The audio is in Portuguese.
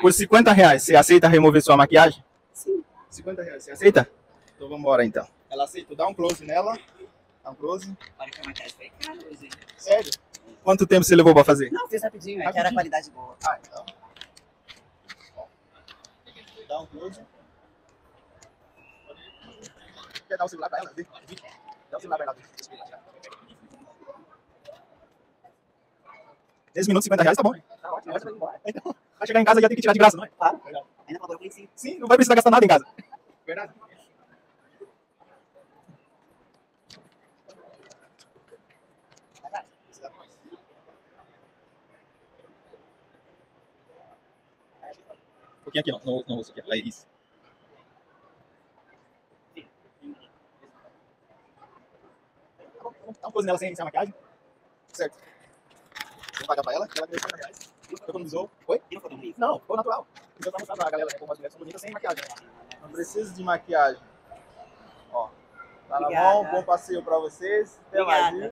Por 50 reais, você aceita remover sua maquiagem? Sim. 50 reais, você aceita? Então vamos embora então. Ela aceita, dá um close nela. Dá um close. Olha que a maquiagem foi cara hoje. Sério? Quanto tempo você levou pra fazer? Não, fiz rapidinho, é que era Rapidinho. qualidade boa. Ah, então. Dá um close. Quer dar o celular pra ela? Vê. Dá o celular pra ela. ver. Dez minutos, 50 reais, tá bom. Tá ótimo, vai embora. Então, vai chegar em casa e já tem que tirar de graça, não é? Claro. Ainda falou com sim. Sim, não vai precisar gastar nada em casa. Verdade. Um pouquinho aqui, ó, no, no rosto aqui. Aí, isso. Tá. Dá um close nela sem, sem a maquiagem. Certo. Vou pagar pra ela, que ela ganhou 50 reais. Economizou. Oi? E não foi tão bonito. Não, ficou natural. Eu tô mostrando pra galera, como as mulheres são bonitas sem maquiagem. Não precisa de maquiagem. Ó, tá na Obrigada. mão, bom passeio pra vocês. Até mais. Obrigada. viu?